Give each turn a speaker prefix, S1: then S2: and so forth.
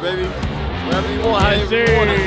S1: baby. Whatever you want,
S2: Yes,
S1: however you want it.